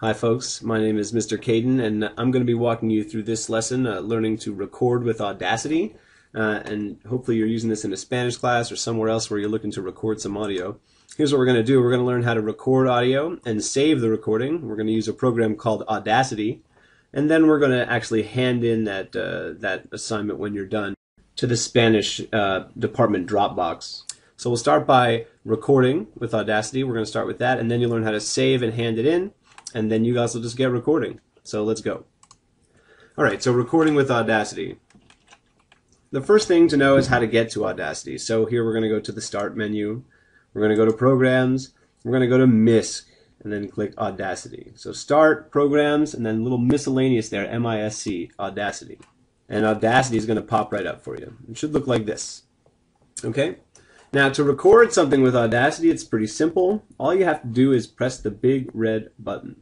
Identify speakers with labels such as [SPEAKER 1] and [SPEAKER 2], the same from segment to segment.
[SPEAKER 1] Hi folks, my name is Mr. Kadin and I'm going to be walking you through this lesson, uh, learning to record with Audacity. Uh, and hopefully you're using this in a Spanish class or somewhere else where you're looking to record some audio. Here's what we're going to do. We're going to learn how to record audio and save the recording. We're going to use a program called Audacity. And then we're going to actually hand in that, uh, that assignment when you're done to the Spanish uh, department Dropbox. So we'll start by recording with Audacity. We're going to start with that, and then you'll learn how to save and hand it in and then you guys will just get recording. So let's go. All right, so recording with Audacity. The first thing to know is how to get to Audacity. So here we're going to go to the Start menu. We're going to go to Programs. We're going to go to MISC and then click Audacity. So Start, Programs, and then little miscellaneous there, M-I-S-C, Audacity. And Audacity is going to pop right up for you. It should look like this. Okay? Now to record something with Audacity, it's pretty simple. All you have to do is press the big red button.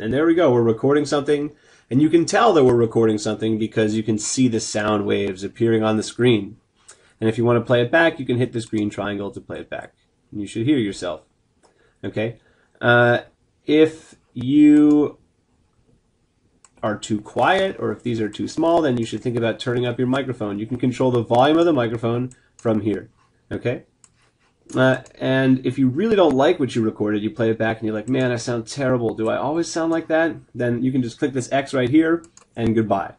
[SPEAKER 1] And there we go, we're recording something, and you can tell that we're recording something because you can see the sound waves appearing on the screen. And if you want to play it back, you can hit this green triangle to play it back. And you should hear yourself. Okay? Uh, if you are too quiet or if these are too small, then you should think about turning up your microphone. You can control the volume of the microphone from here. Okay? Uh, and if you really don't like what you recorded, you play it back and you're like, man, I sound terrible. Do I always sound like that? Then you can just click this X right here and goodbye.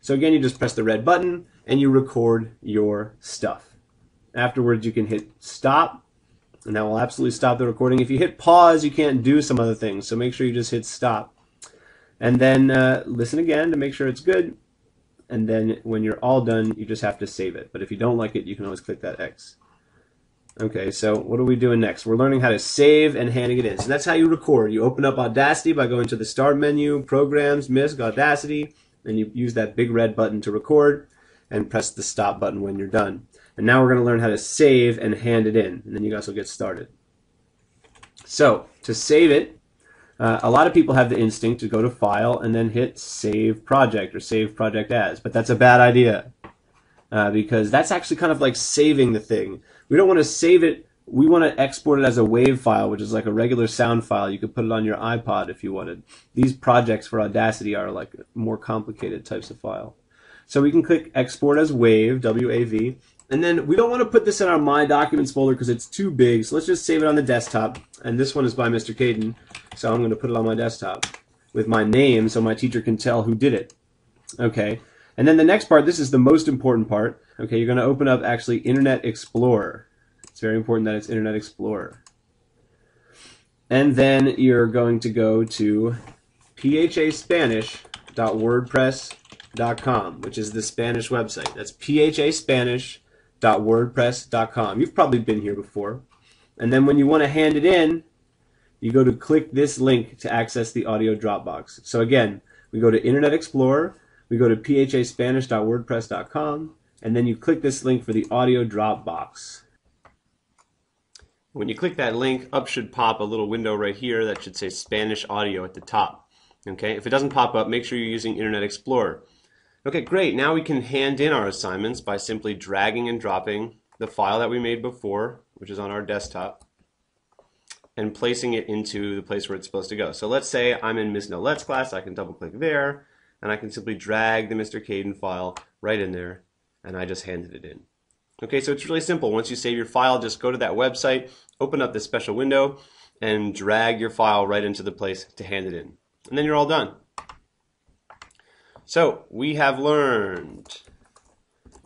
[SPEAKER 1] So again, you just press the red button and you record your stuff. Afterwards, you can hit stop and that will absolutely stop the recording. If you hit pause, you can't do some other things. So make sure you just hit stop. And then uh, listen again to make sure it's good and then when you're all done, you just have to save it. But if you don't like it, you can always click that X. Okay, so what are we doing next? We're learning how to save and handing it in. So that's how you record. You open up Audacity by going to the Start menu, Programs, MISC, Audacity, and you use that big red button to record and press the stop button when you're done. And now we're going to learn how to save and hand it in, and then you guys will get started. So, to save it, uh, a lot of people have the instinct to go to File and then hit Save Project or Save Project As, but that's a bad idea uh, because that's actually kind of like saving the thing. We don't want to save it. We want to export it as a WAV file, which is like a regular sound file. You could put it on your iPod if you wanted. These projects for Audacity are like more complicated types of file. So we can click Export as WAV, W-A-V, and then we don't want to put this in our My Documents folder because it's too big. So let's just save it on the desktop. And this one is by Mr. Kadin. So I'm going to put it on my desktop with my name so my teacher can tell who did it. Okay. And then the next part, this is the most important part. Okay, you're going to open up actually Internet Explorer. It's very important that it's Internet Explorer. And then you're going to go to phaspanish.wordpress.com, which is the Spanish website. That's phaspanish.wordpress.com. You've probably been here before. And then when you want to hand it in, you go to click this link to access the audio Dropbox. So again, we go to Internet Explorer, we go to phaspanish.wordpress.com, and then you click this link for the audio Dropbox. When you click that link, up should pop a little window right here that should say Spanish audio at the top. Okay, if it doesn't pop up, make sure you're using Internet Explorer. Okay, great. Now we can hand in our assignments by simply dragging and dropping the file that we made before, which is on our desktop, and placing it into the place where it's supposed to go. So let's say I'm in Ms. Nolet's class, I can double click there, and I can simply drag the Mr. Kadin file right in there, and I just handed it in. Okay, so it's really simple. Once you save your file, just go to that website, open up this special window, and drag your file right into the place to hand it in. And then you're all done. So we have learned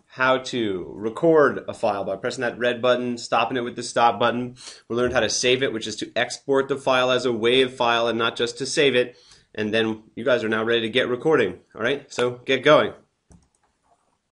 [SPEAKER 1] how to record a file by pressing that red button, stopping it with the stop button. We learned how to save it, which is to export the file as a WAV file and not just to save it. And then you guys are now ready to get recording. All right, so get going.